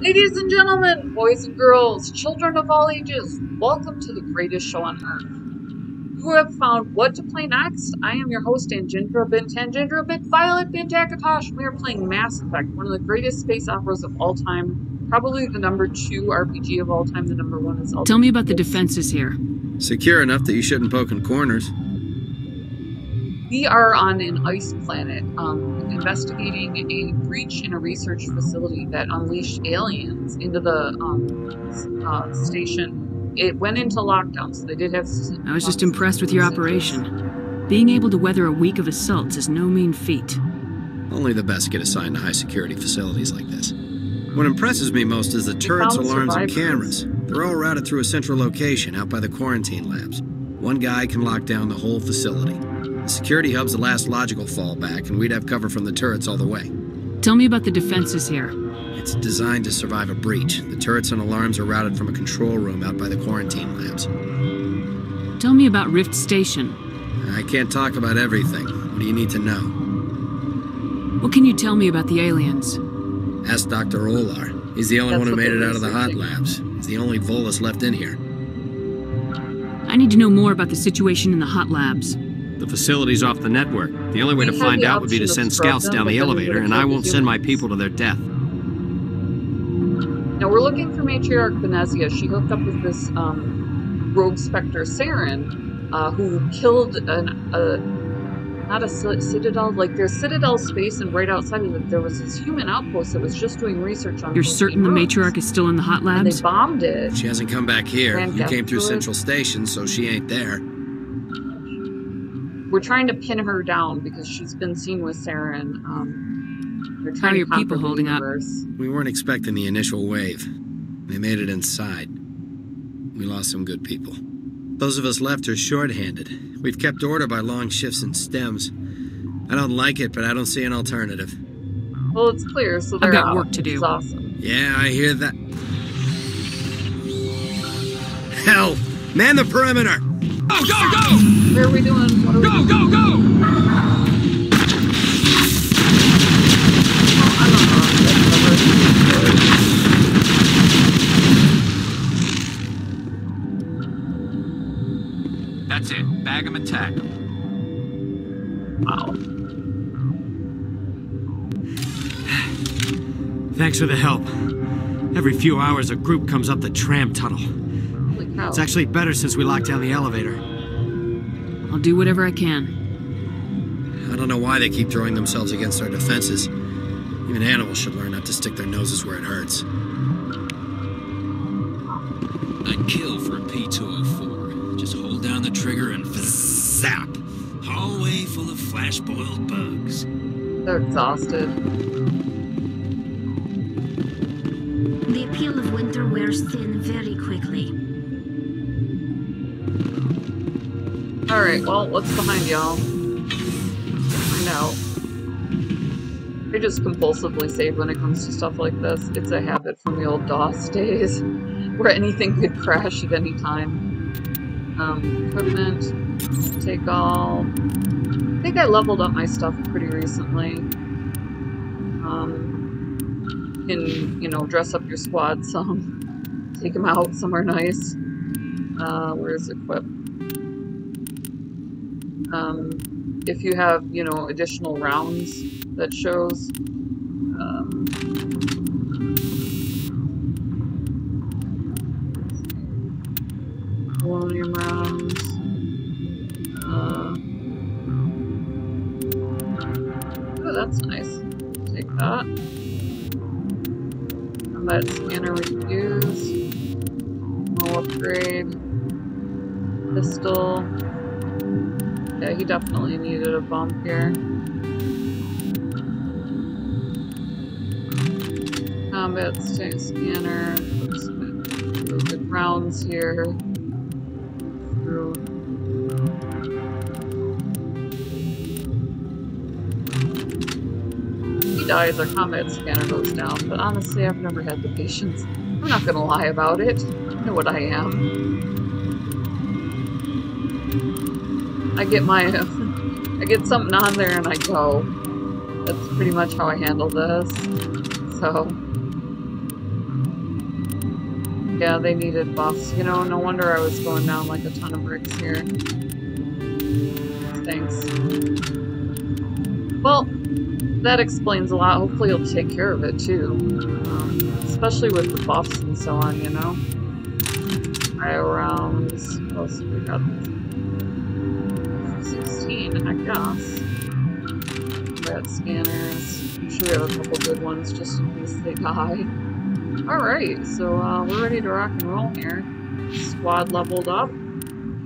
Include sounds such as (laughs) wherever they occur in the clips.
Ladies and gentlemen, boys and girls, children of all ages, welcome to the greatest show on earth. You have found what to play next. I am your host, Anjindra Bint Tangindra Bint Violet Bint Akatosh. We are playing Mass Effect, one of the greatest space operas of all time. Probably the number two RPG of all time. The number one is. All Tell me about the defenses here. Secure enough that you shouldn't poke in corners. We are on an ice planet, um, investigating a breach in a research facility that unleashed aliens into the um, uh, station. It went into lockdown, so they did have. I was just impressed with your operation. Being able to weather a week of assaults is no mean feat. Only the best get assigned to high security facilities like this. What impresses me most is the turrets, found alarms, and cameras. They're all routed through a central location out by the quarantine labs. One guy can lock down the whole facility. The security hub's the last logical fallback, and we'd have cover from the turrets all the way. Tell me about the defenses here. It's designed to survive a breach. The turrets and alarms are routed from a control room out by the quarantine labs. Tell me about Rift Station. I can't talk about everything. What do you need to know? What can you tell me about the aliens? Ask Dr. Olar. He's the only That's one who made it out of the hot labs. He's the only Volus left in here. I need to know more about the situation in the hot labs. The facility's off the network. The only way We to find out would be to send scouts them, down the elevator, and I won't send my people to their death. Now we're looking for Matriarch Benezia. She hooked up with this um, rogue specter Saren, uh, who killed an a not a citadel. Like there's citadel space, and right outside of it there was this human outpost that was just doing research on. You're certain the roots. matriarch is still in the hot And they labs? bombed it. She hasn't come back here. Ran You came through Central Station, so she ain't there. We're trying to pin her down because she's been seen with Saren. Um, they're How trying are to your people conquer the holding up? We weren't expecting the initial wave. They made it inside. We lost some good people. Those of us left are short-handed. We've kept order by long shifts and stems. I don't like it, but I don't see an alternative. Well, it's clear, so they're got out, work to which is do. awesome. Yeah, I hear that. Hell! Man the perimeter! Go, go, go! Where are we doing? What are we Go, doing? go, go! I don't know. That's it. Bag 'em and tag 'em. Wow. Thanks for the help. Every few hours, a group comes up the tram tunnel. Holy cow. It's actually better since we locked down the elevator. I'll do whatever I can. I don't know why they keep throwing themselves against our defenses. Even animals should learn not to stick their noses where it hurts. I'd kill for a P204. Just hold down the trigger and zap. Hallway full of flash boiled bugs. They're exhausted. The appeal of winter wears thin very quickly. Alright, well, what's behind y'all? Find out. I just compulsively save when it comes to stuff like this. It's a habit from the old DOS days, (laughs) where anything could crash at any time. Um, equipment, take all. I think I leveled up my stuff pretty recently. Um, can, you know, dress up your squad some. (laughs) Take them out somewhere nice. Uh, where's equip? Um, if you have, you know, additional rounds that shows. Um, rounds. Uh, oh, that's nice. Take that. Combat scanner refuse. Small upgrade. Pistol. Yeah, he definitely needed a bump here. Combat scanner. Looks good. Real good rounds here. He dies, our combat scanner goes down, but honestly, I've never had the patience. I'm not gonna lie about it. I know what I am. I get my, I get something on there and I go. That's pretty much how I handle this. So, Yeah, they needed buffs. You know, no wonder I was going down like a ton of bricks here. Thanks. Well, that explains a lot. Hopefully you'll take care of it too. Um, especially with the buffs and so on, you know? Cryo rounds. What else we got? 16, I guess. Rat scanners. I'm sure we have a couple good ones just in case they die. Alright, so uh, we're ready to rock and roll here. Squad leveled up.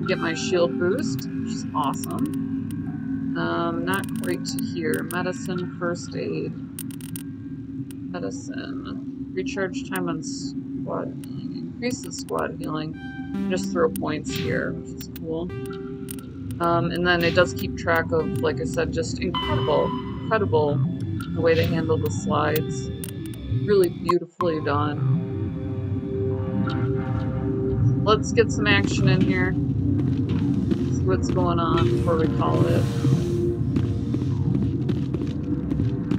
Get my shield boost, which is awesome. Um, not quite to here. Medicine, first aid. Medicine. Recharge time on squad Increase the squad healing. Just throw points here, which is cool. Um, and then it does keep track of, like I said, just incredible, incredible the way they handle the slides really beautifully done. Let's get some action in here. See what's going on before we call it.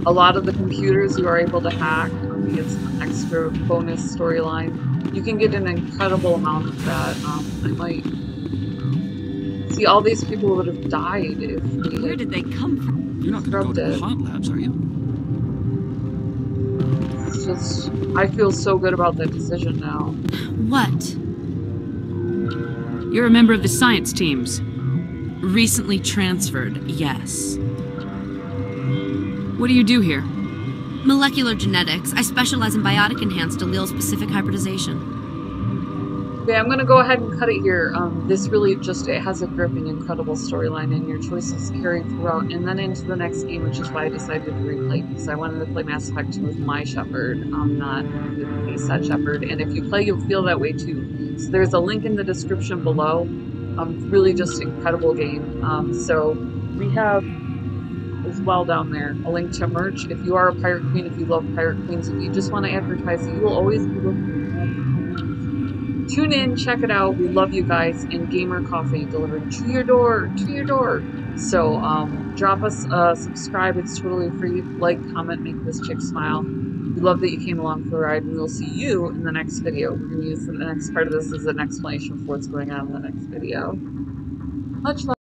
A lot of the computers you are able to hack. Um, get some extra bonus storyline. You can get an incredible amount of that. Um, I might see all these people would have died if we Where did they come from? You're not gonna go to the hot labs, are you? It's just I feel so good about that decision now. What? You're a member of the science teams. Recently transferred, yes. What do you do here? Molecular genetics. I specialize in biotic enhanced allele specific hybridization. Okay, I'm gonna go ahead and cut it here. Um, this really just it has a gripping, incredible storyline, and your choices carry throughout, and then into the next game, which is why I decided to replay because I wanted to play Mass Effect 2 with my Shepard, um, not with a set Shepard. And if you play, you'll feel that way too. So there's a link in the description below. Um, really just incredible game. Um, so we have as well down there a link to merch. If you are a Pirate Queen, if you love Pirate Queens, if you just want to advertise, you will always be looking Tune in, check it out. We love you guys. And Gamer Coffee delivered to your door, to your door. So um, drop us a subscribe. It's totally free. Like, comment, make this chick smile. We love that you came along for the ride, and we'll see you in the next video. We're going to use the next part of this as an explanation for what's going on in the next video. Much love.